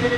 Police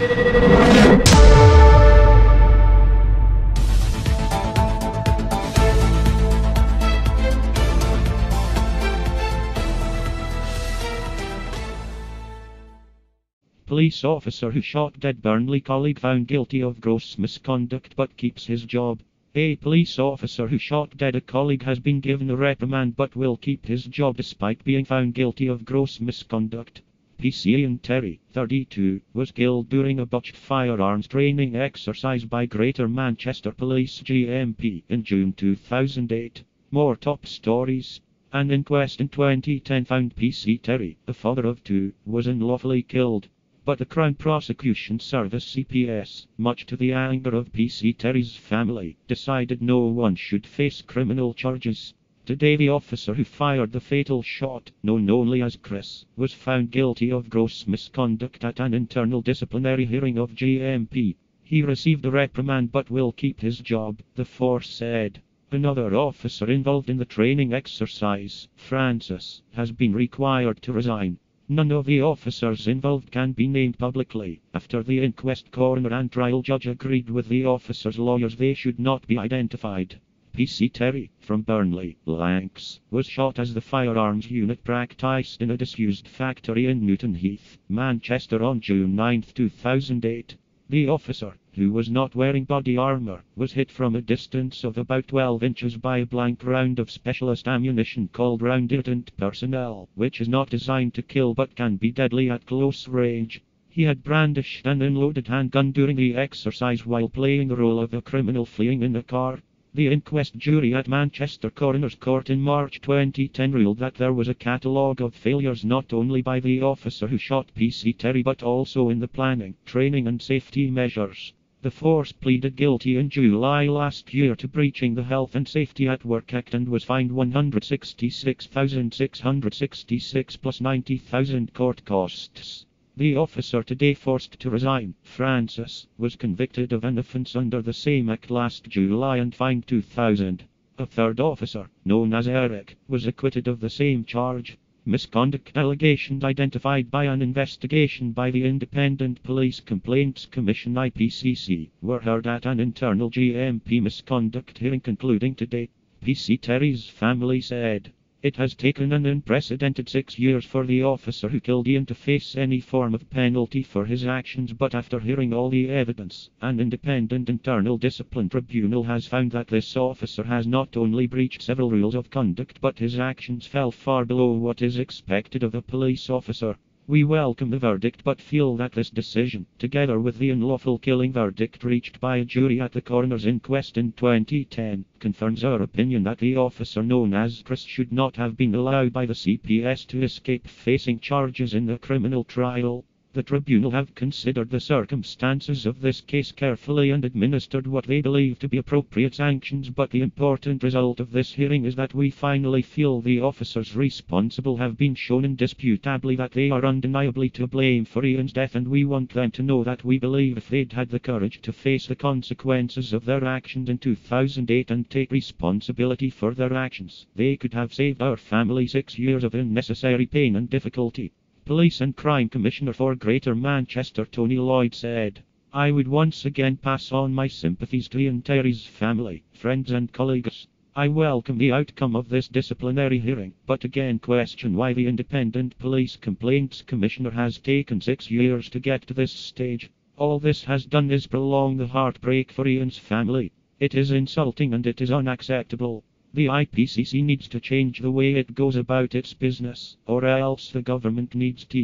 officer who shot dead Burnley colleague found guilty of gross misconduct but keeps his job. A police officer who shot dead a colleague has been given a reprimand but will keep his job despite being found guilty of gross misconduct. PC Terry, 32, was killed during a botched firearms training exercise by Greater Manchester Police GMP in June 2008. More top stories. An inquest in 2010 found PC Terry, the father of two, was unlawfully killed. But the Crown Prosecution Service CPS, much to the anger of PC Terry's family, decided no one should face criminal charges. Today the officer who fired the fatal shot, known only as Chris, was found guilty of gross misconduct at an internal disciplinary hearing of GMP. He received a reprimand but will keep his job, the force said. Another officer involved in the training exercise, Francis, has been required to resign. None of the officers involved can be named publicly. After the inquest coroner and trial judge agreed with the officers' lawyers they should not be identified. PC Terry, from Burnley, Lancs, was shot as the firearms unit practiced in a disused factory in Newton Heath, Manchester on June 9, 2008. The officer, who was not wearing body armor, was hit from a distance of about 12 inches by a blank round of specialist ammunition called round irritant personnel, which is not designed to kill but can be deadly at close range. He had brandished an unloaded handgun during the exercise while playing the role of a criminal fleeing in a car. The inquest jury at Manchester Coroner's Court in March 2010 ruled that there was a catalogue of failures not only by the officer who shot PC Terry but also in the planning, training and safety measures. The force pleaded guilty in July last year to breaching the Health and Safety at Work Act and was fined 166,666 plus 90,000 court costs. The officer today forced to resign, Francis, was convicted of an offence under the same act last July and fined 2,000. A third officer, known as Eric, was acquitted of the same charge. Misconduct allegations identified by an investigation by the Independent Police Complaints Commission IPCC were heard at an internal GMP misconduct hearing concluding today. PC Terry's family said. It has taken an unprecedented six years for the officer who killed Ian to face any form of penalty for his actions, but after hearing all the evidence, an independent internal discipline tribunal has found that this officer has not only breached several rules of conduct, but his actions fell far below what is expected of a police officer. We welcome the verdict but feel that this decision, together with the unlawful killing verdict reached by a jury at the coroner's inquest in 2010, confirms our opinion that the officer known as Chris should not have been allowed by the CPS to escape facing charges in the criminal trial. The tribunal have considered the circumstances of this case carefully and administered what they believe to be appropriate sanctions but the important result of this hearing is that we finally feel the officers responsible have been shown indisputably that they are undeniably to blame for Ian's death and we want them to know that we believe if they'd had the courage to face the consequences of their actions in 2008 and take responsibility for their actions, they could have saved our family six years of unnecessary pain and difficulty. Police and Crime Commissioner for Greater Manchester Tony Lloyd said, I would once again pass on my sympathies to Ian Terry's family, friends and colleagues. I welcome the outcome of this disciplinary hearing, but again question why the Independent Police Complaints Commissioner has taken six years to get to this stage. All this has done is prolong the heartbreak for Ian's family. It is insulting and it is unacceptable. The IPCC needs to change the way it goes about its business, or else the government needs to